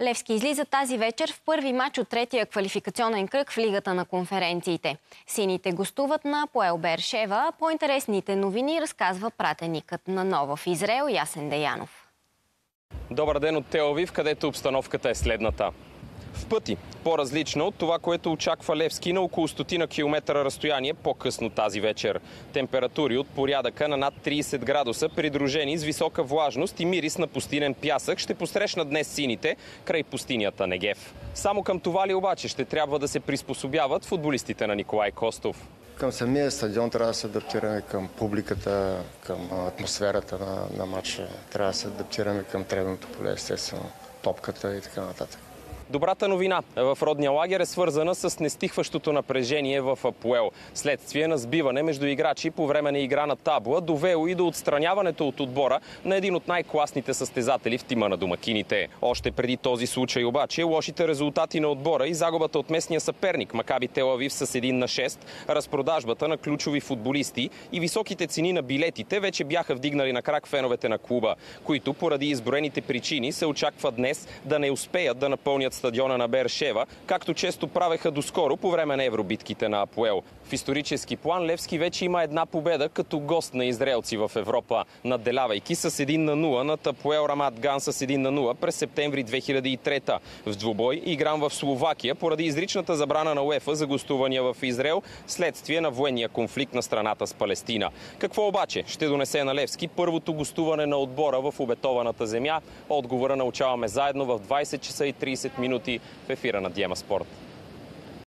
Левски излиза тази вечер в първи матч от третия квалификационен кръг в Лигата на конференциите. Сините гостуват на Поел Бершева. По-интересните новини разказва пратеникът на Нова в Израел Ясен Деянов. Добър ден от Телавив, където обстановката е следната пъти по-различно от това, което очаква Левски на около стотина километра разстояние по-късно тази вечер. Температури от порядъка на над 30 градуса, придружени с висока влажност и мирис на пустинен пясък, ще посрещнат днес сините край пустинята Негев. Само към това ли обаче ще трябва да се приспособяват футболистите на Николай Костов? Към самия стадион трябва да се адаптираме към публиката, към атмосферата на, на матча. Трябва да се адаптираме към тревното поле, естествено, топката и така нататък. Добрата новина в родния лагер е свързана с нестихващото напрежение в Апуел. Следствие на сбиване между играчи по време на игра на табла довело и до отстраняването от отбора на един от най-класните състезатели в тима на домакините. Още преди този случай обаче лошите резултати на отбора и загубата от местния съперник Макаби Телавив с 1 на 6, разпродажбата на ключови футболисти и високите цени на билетите вече бяха вдигнали на крак феновете на клуба, които поради изброените причини се очаква днес да не успеят да напълнят стадиона на Бершева, както често правеха доскоро по време на евробитките на Апуел. В исторически план Левски вече има една победа като гост на израелци в Европа, надделявайки с 1 на 0 над Апуел Рамат Ган с 1 на 0 през септември 2003. В двубой игран в Словакия поради изричната забрана на УЕФА за гостувания в Израел следствие на военния конфликт на страната с Палестина. Какво обаче ще донесе на Левски първото гостуване на отбора в обетованата земя? Отговора научаваме заедно в 20 часа и 30 минути минути в ефира на Диема Спорт.